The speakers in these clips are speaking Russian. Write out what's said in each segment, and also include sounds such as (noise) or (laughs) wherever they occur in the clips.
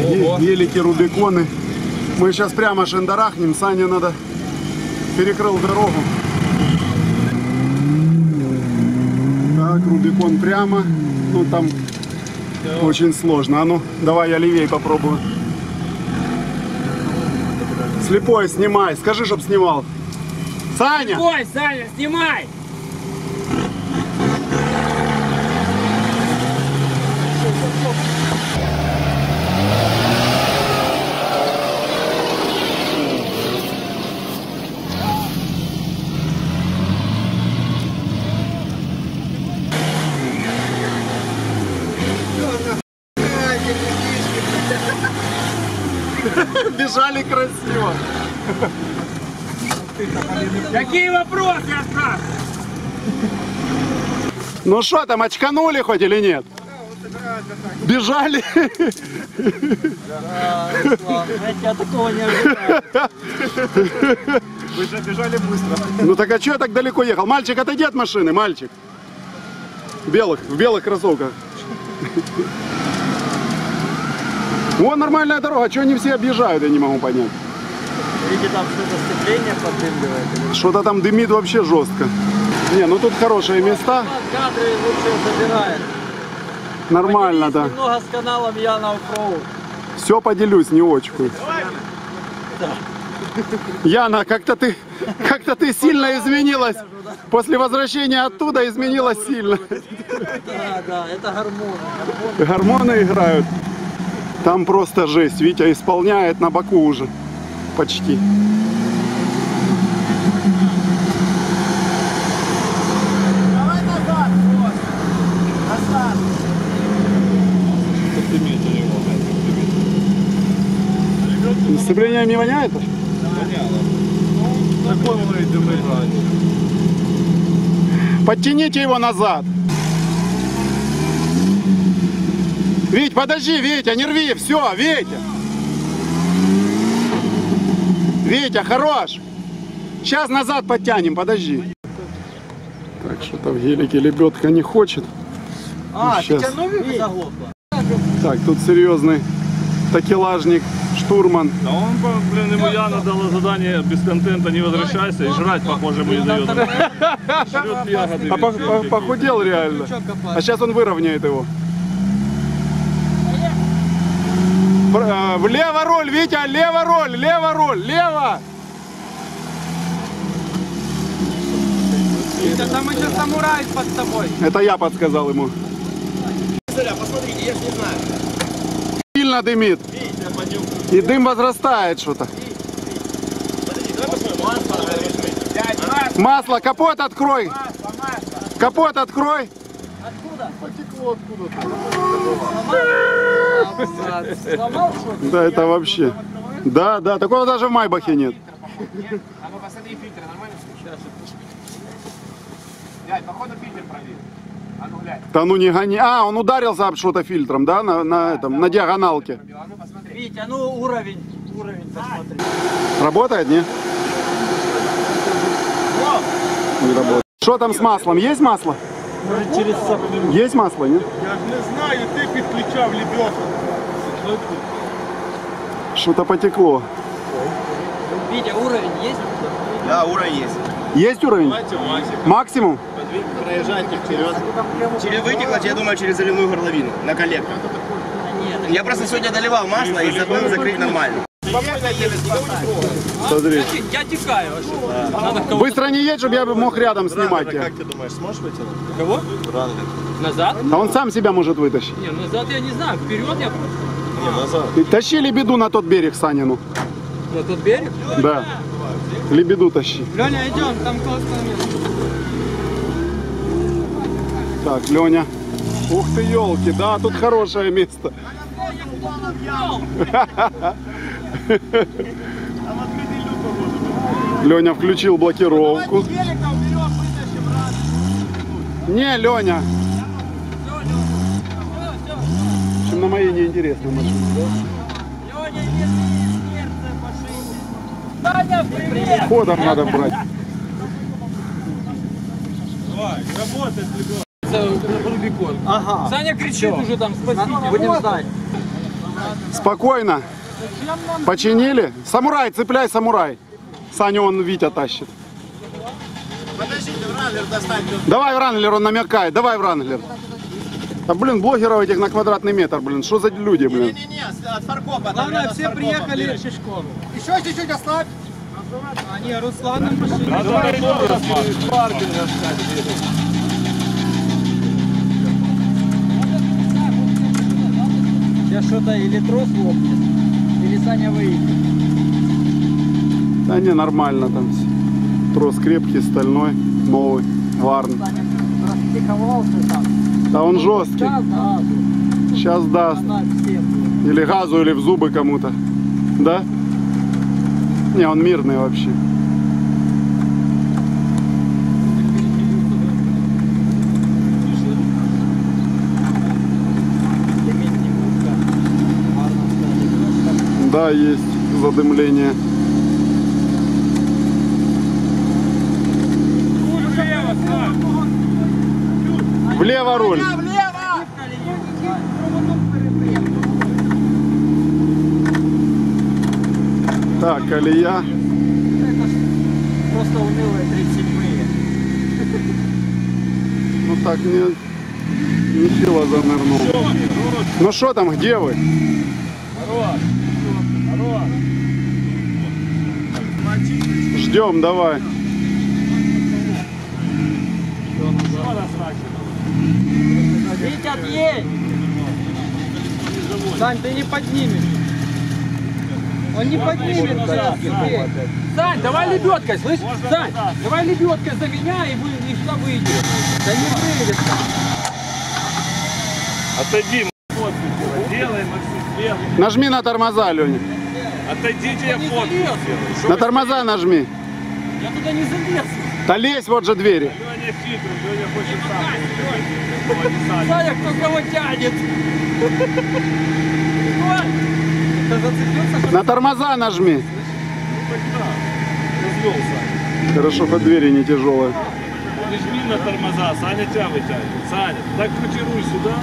Е- Елики, Рубиконы. Мы сейчас прямо шандарахнем. Сане надо перекрыл дорогу. Так, Рубикон прямо. Ну там очень сложно. А ну, давай я левей попробую. Слепой, снимай. Скажи, чтоб снимал. Саня! Ой, Саня, снимай! Бежали красиво. Какие вопросы, я спрашиваю? Ну что там, очканули хоть или нет? Бежали. Я такого не ожидал. Вы же бежали быстро. Ну так а что я так далеко ехал? Мальчик, отойди от машины, мальчик. В белых, в белых кроссовках. Вон нормальная дорога, что они все объезжают, я не могу понять. Видите, там что-то сцепление поддымливает. Что-то там дымит вообще жестко. Не, ну тут хорошие места, Кадры лучше забирает. нормально, да. Немного с каналом Яна Оффроуд. Все поделюсь, не очкую. Яна, как-то ты, как-то ты сильно изменилась. После возвращения оттуда изменилась сильно. Да, да, это гормоны. Гормоны играют. Там просто жесть. Витя исполняет на боку уже. Почти. Давай назад, вот. Назад. Сцеплением не воняет? Идем Подтяните его назад. Вить, подожди, Витя, не рви, все, Витя. Витя, хорош. Сейчас назад подтянем, подожди. Так, что-то в гелике лебедка не хочет. А, Щас. ты тянули заглохла? Так, тут серьезный такелажник, штурман. Да он, блин, ему Яна дала задание без контента не возвращайся и жрать, похоже, не дает. Ягоды. А по- по- похудел реально. А сейчас он выровняет его. Влево руль, Витя, лево руль, лево руль, лево. Да там еще самурай под тобой. Это я подсказал ему. посмотрите, я ж не знаю. Сильно дымит. И дым возрастает что-то. Масло, капот открой. Капот открой. Сломал что Да, это вообще. Да, да, такого даже в Майбахе нет. А ну посмотри, фильтр нормально сейчас. Дядь, походу фильтр пробил. А ну глянь. Да ну не гони. А, он ударился об что-то фильтром, да, на, на этом, на диагоналке. А ну посмотри. Витя, ну уровень, уровень посмотри. Работает, не? Не работает. Что там с маслом? Есть масло? Через. Есть масло, нет? Я ж не знаю, ти підключав лебедку. Что-то потекло. Витя, уровень есть? Да, уровень есть. Есть уровень? Максимум? Проезжайте вперед. Через вытекло, я думаю, через заливную горловину на коллектор. Я просто сегодня доливал масло и забыл закрыть нормально. Смотри. Я текаю. Быстро не едь, чтобы я мог рядом снимать тебя. ты думаешь, сможешь вытянуть? Кого? Назад? А он сам себя может вытащить. Не, назад я не знаю. Вперед я Не, назад. Тащи лебеду на тот берег, Санину. на тот берег. Да. Лебеду тащи. Леня, идем, там классное место. Так, Леня. Ух ты, елки, да, тут хорошее место. (laughs) Леня включил блокировку. Не, Леня. В общем, на моей неинтересной машине. Леня, если сердце машине. Таня, привет! Ходом надо брать. Рубикон. Ага. Саня кричит уже там, спасите. Будем ждать. Спокойно. Починили? Самурай, цепляй самурай. Саня, он Витя тащит. Подождите, Вранглер достать. Давай, Вранглер, он намекает. Давай, Вранглер. А, блин, блогеров этих на квадратный метр, блин. Что за люди, блин? Не-не-не, от Фаркопа. Главное, все Фаркопом. приехали. Еще чуть-чуть ослабь. А не, Руслан на машине. Надо мотор рассматривать. Сейчас что-то или трос лопнет, Саня выйдет. Да не, нормально там. Трос крепкий, стальной, новый, варн. Саня практиковался там. Да он жесткий. Сейчас даст. Или газу, или в зубы кому-то. Да? Не, он мирный вообще. Да, есть задымление. Влево руль. Так, колея. Просто унылые 37-е. Ну так не, нехило занырнул. Ну что там, где вы? Ждем, давай. Витя, отъедь! Сань, ты не поднимешь. Он не поднимет. Сань, давай лебедкой, слышь? Сань, давай лебедкой за меня и, вы, и сюда выйдем. Да не выйдет. Отойди, делай, Максим. Нажми на тормоза, Леня. Отойдите, я подпись сделаю. На тормоза нажми. Я туда не залез. Да лезь, вот же двери. Леня хитрый, Леня хочет сам. Саня, кто кого тянет. На тормоза нажми. Развелся. Хорошо, хоть двери не тяжелые. Не жми на тормоза, Саня тебя вытянет. Саня, так крути руль сюда.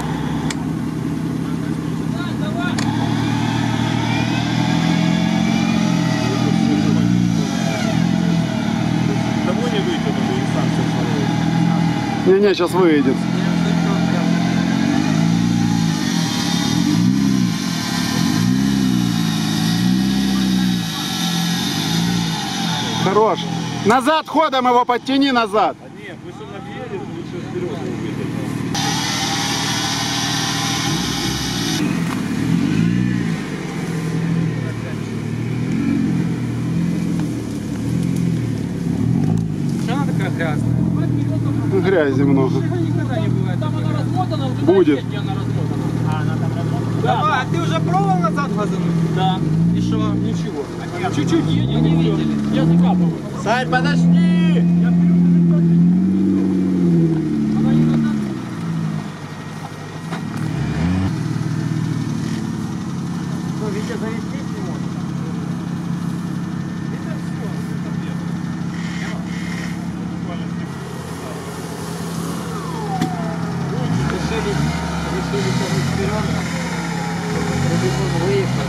Того не вытянули, и сам все смотрел. Не-не, сейчас выйдет. Хорош. Назад ходом его подтяни назад. А нет, пусть он объедет, лучше вперед его вытянуть. Что она такая грязная? Грязи много. Там она размотана, Будет. она размотана. Давай, а ты уже пробовал назад газануть? Да. И что? Ничего. Чуть-чуть едет, не видели. Я закапываю. Сань, подожди! Ну, Витя завести не может. Решили, решили тянуть вперед. Рубикон выехал.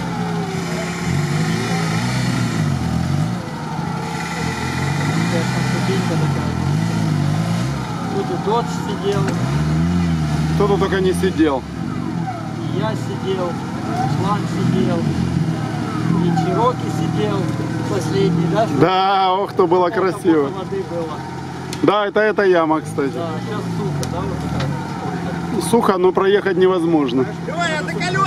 Конечно, ступенька такая. Тут и Додж сидел, Кто-то только не сидел. и я сидел, Шланг сидел, и Чироки сидел последний, да? Да, ох, то было красиво. воды было. Да, это, это яма, кстати. Да, сейчас сухо, да, вот. Сухо, но проехать невозможно. Давай, колесико!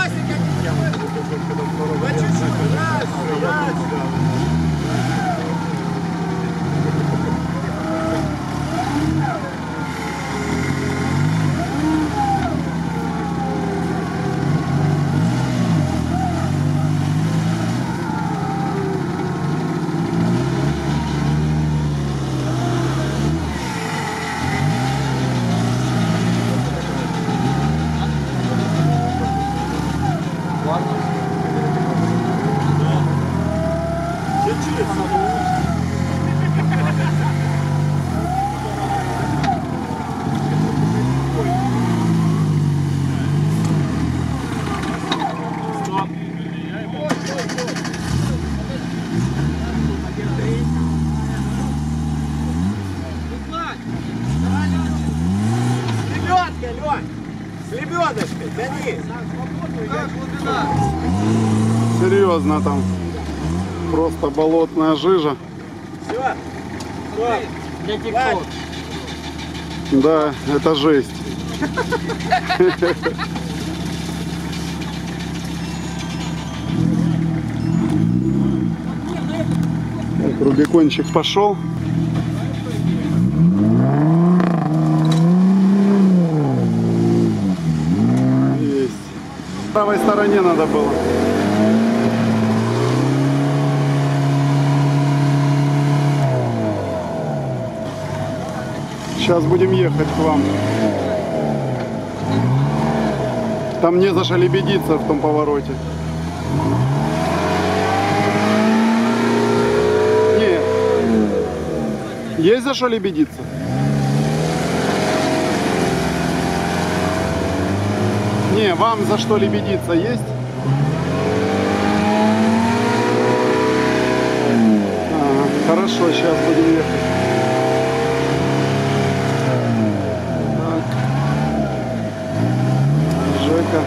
Серьезно там. Просто болотная жижа. Для тикток. Да, это жесть. Так, Рубикончик пошел. Есть. В правой стороне надо было. Сейчас будем ехать к вам. Там не за что лебедиться в том повороте. Нет. Есть за что лебедиться? Не, вам за что лебедиться есть? Хорошо, сейчас будем ехать. Так. Жека.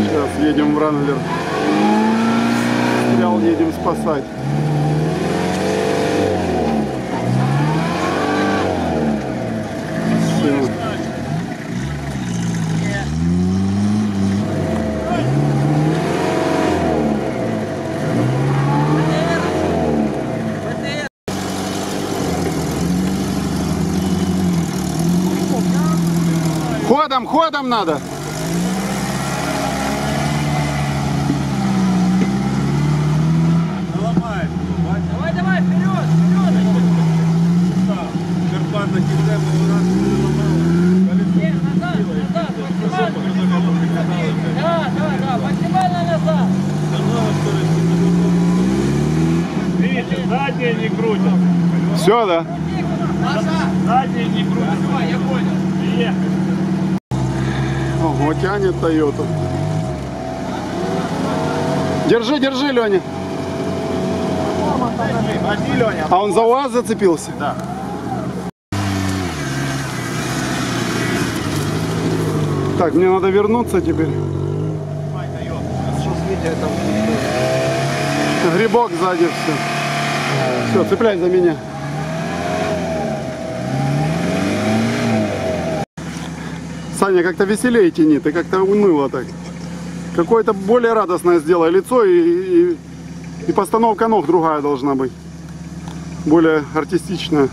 Сейчас Ранглер. Стрял едем спасать. Ходом, ходом надо. Давай, давай, вперед, вперед. Не, назад, назад, максимально. Да, да, да, максимально назад. Видите, задние не крутят. Все, да? Ого, тянет Тойоту. Держи, держи, Леня. А он за УАЗ зацепился? Да. Так, мне надо вернуться теперь. Грибок сзади все. Все, цепляй за меня. Саня, как-то веселее тяни, ты как-то уныло так. Какое-то более радостное сделай лицо и, и, и постановка ног другая должна быть. Более артистичная.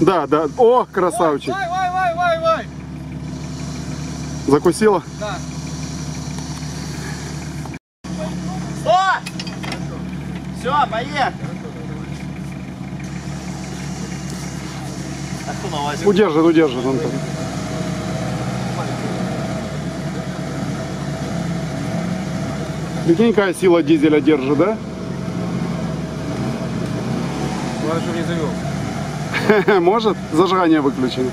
Да, да. О, красавчик. Вай, вай, вай, вай, вай. Закусила? Да. Стой! Все, поехали. Удержит, удержит он там. Прикинь, какая сила дизеля держит, да? Главное, чтобы не завел. (laughs) Может? Зажигание выключено.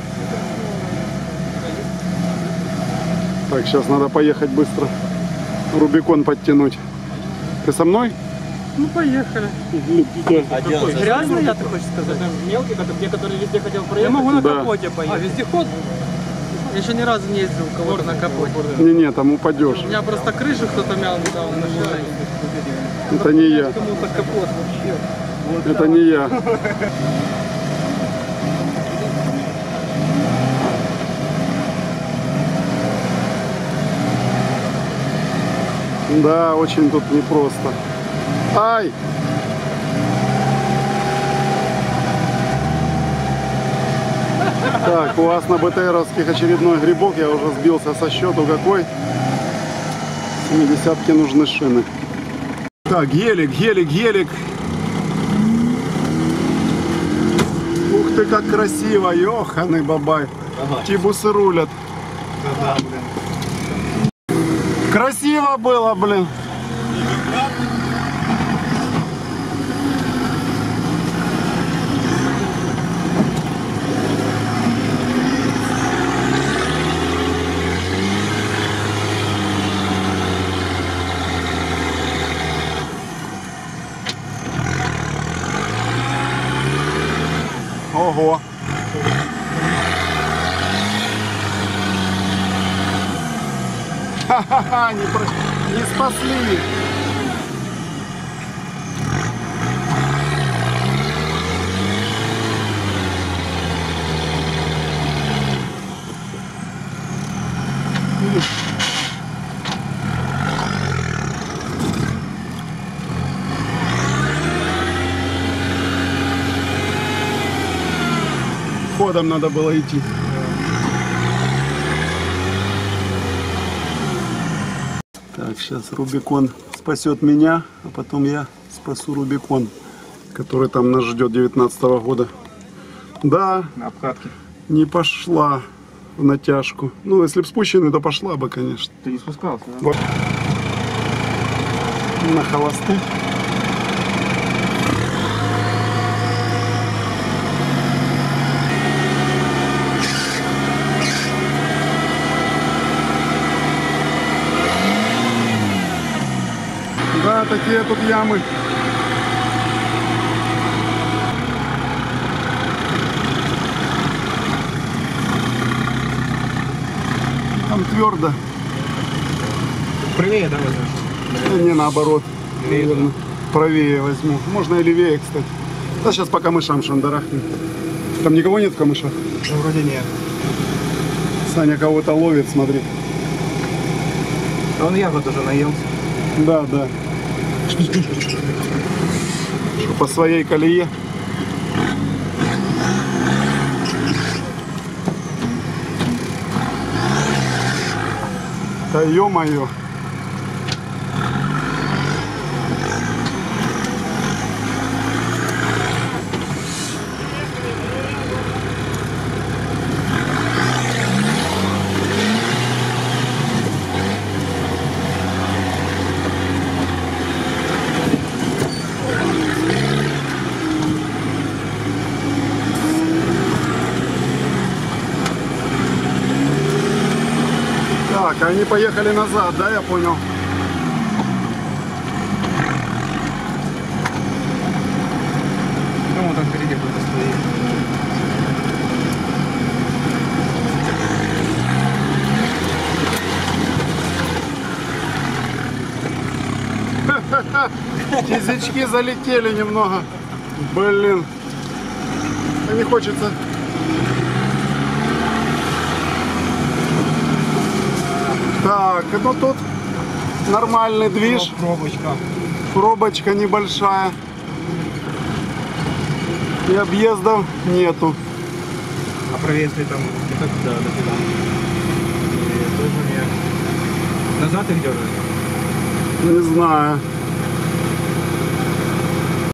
Так, сейчас надо поехать быстро. Рубикон подтянуть. Ты со мной? Ну, поехали. Грязный, я ты хочешь сказать? Мелкий, те, которые везде хотел Я проехать. могу на Да. капоте поехать. А, вездеход? Я еще ни разу не ездил у кого-то на капоте. Не-не, там упадешь. У меня просто крышу кто-то мял недавно на машине. Это не я. Кому-то капот вообще. Это не я. Да, очень тут непросто. Ай! Так, у вас на БТРовских очередной грибок. Я уже сбился со счету какой. 70 нужны шины. Так, гелик, гелик, гелик. Ух ты, как красиво, ёханый бабай. Тибусы рулят. Красиво было, блин. Ого. Ха-ха-ха, не, про- не спасли. Ходом надо было идти. Так, сейчас Рубикон спасет меня, а потом я спасу Рубикон, который там нас ждет 19 года. Да, На обкатке. не пошла натяжку. Ну, если бы спущенный, то пошла бы, конечно. Ты не спускался, да? Вот. На холосту. Да, такие тут ямы. Там твердо. Правее, да, возьмешь? Да не, наоборот. Левее, наверное. Правее возьму. Можно и левее, кстати. Да сейчас пока мышам шандарахнем. Там никого нет в камышах? Ну, вроде нет. Саня кого-то ловит, смотри. Он ягод уже наелся. Да, да. Что, (laughs) по своей колее. Да ё-моё. Так, они поехали назад, да, я понял? Ну, там впереди кто-то стоит. (laughs) Язычки залетели немного. Блин. А не хочется. Так, ну тут нормальный движ. Пробочка. Пробочка небольшая. И объездов нету. А если там где-то да, до туда. И тоже нет. Назад их дергает? Не знаю.